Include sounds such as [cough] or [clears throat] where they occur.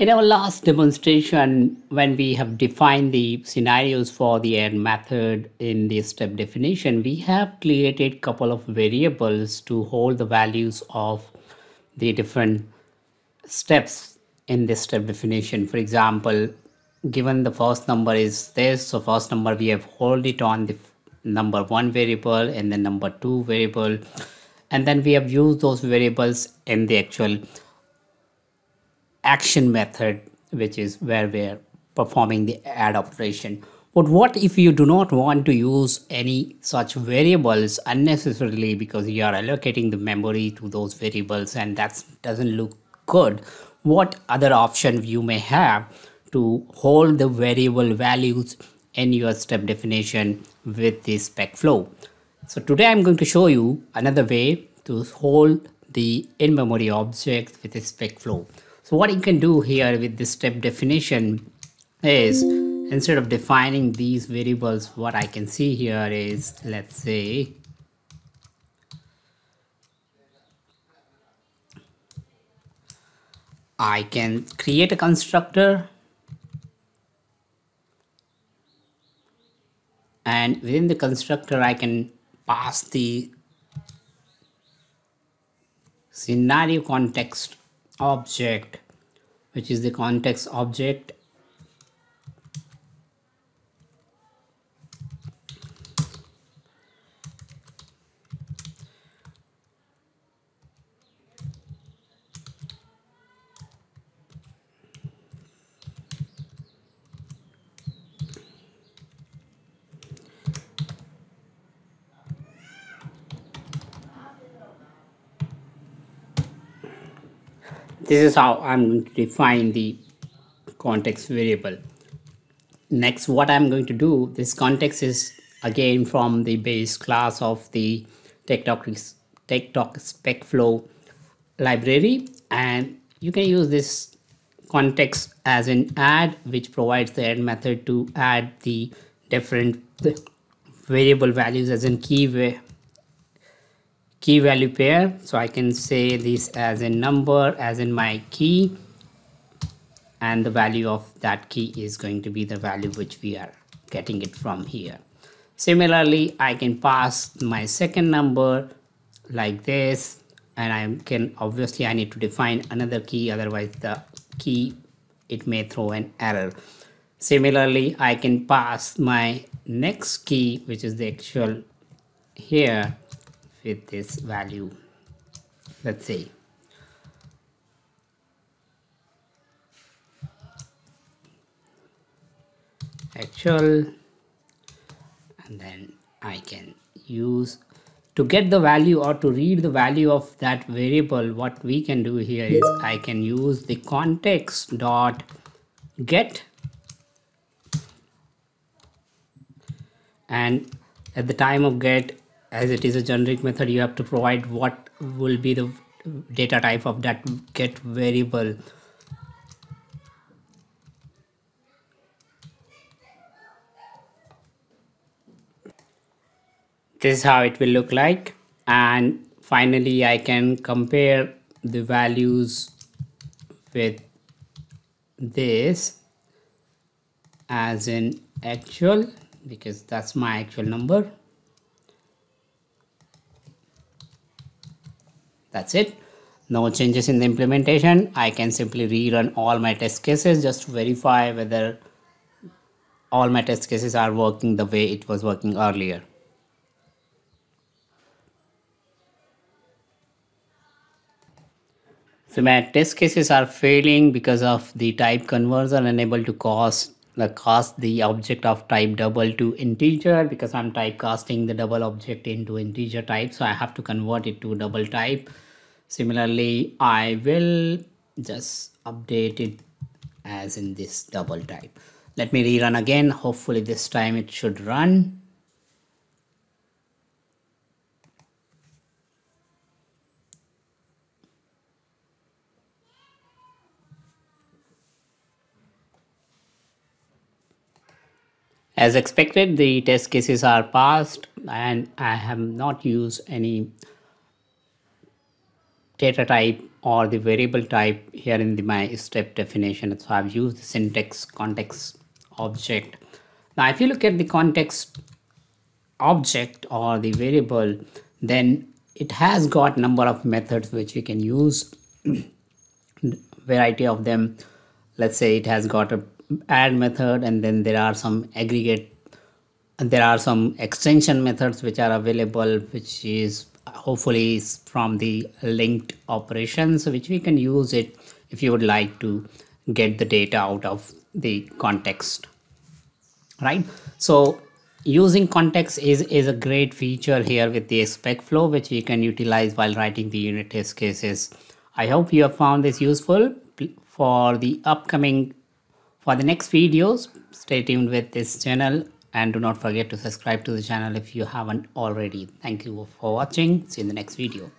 In our last demonstration, when we have defined the scenarios for the add method in the step definition, we have created couple of variables to hold the values of the different steps in this step definition. For example, given the first number is this, so first number we have hold it on the number one variable and then number two variable and then we have used those variables in the actual action method which is where we're performing the add operation. But what if you do not want to use any such variables unnecessarily because you are allocating the memory to those variables and that doesn't look good? What other option you may have to hold the variable values in your step definition with the SpecFlow? So today i'm going to show you another way to hold the in-memory object with a SpecFlow so what you can do here with this step definition is instead of defining these variables, what I can see here is, let's say, I can create a constructor and within the constructor I can pass the scenario context object which is the context object this is how I'm going to define the context variable. Next, what I'm going to do, this context is again from the base class of the TechTalk, TechTalk SpecFlow library and you can use this context as an add which provides the add method to add the different variable values as in key key value pair. So I can say this as a number as in my key and the value of that key is going to be the value which we are getting it from here. Similarly I can pass my second number like this and I can obviously I need to define another key otherwise the key it may throw an error. Similarly I can pass my next key which is the actual here with this value. Let's say actual and then I can use to get the value or to read the value of that variable what we can do here is I can use the context dot get and at the time of get as it is a generic method you have to provide what will be the data type of that get variable. This is how it will look like. And finally I can compare the values with this as in actual because that's my actual number that's it. No changes in the implementation. I can simply rerun all my test cases just to verify whether all my test cases are working the way it was working earlier. So my test cases are failing because of the type conversion unable to cause cast the object of type double to integer because I'm typecasting the double object into integer type so I have to convert it to double type. Similarly I will just update it as in this double type. Let me rerun again. Hopefully this time it should run As expected, the test cases are passed and I have not used any data type or the variable type here in the my step definition. So i've used the syntax context object. Now if you look at the context object or the variable then it has got a number of methods which we can use [clears throat] variety of them. Let's say it has got a add method and then there are some aggregate there are some extension methods which are available which is hopefully is from the LINQ operations which we can use it if you would like to get the data out of the context right? So using context is is a great feature here with the SpecFlow which we can utilize while writing the unit test cases. I hope you have found this useful. For the upcoming for the next videos stay tuned with this channel and do not forget to subscribe to the channel if you haven't already. Thank you for watching. See you in the next video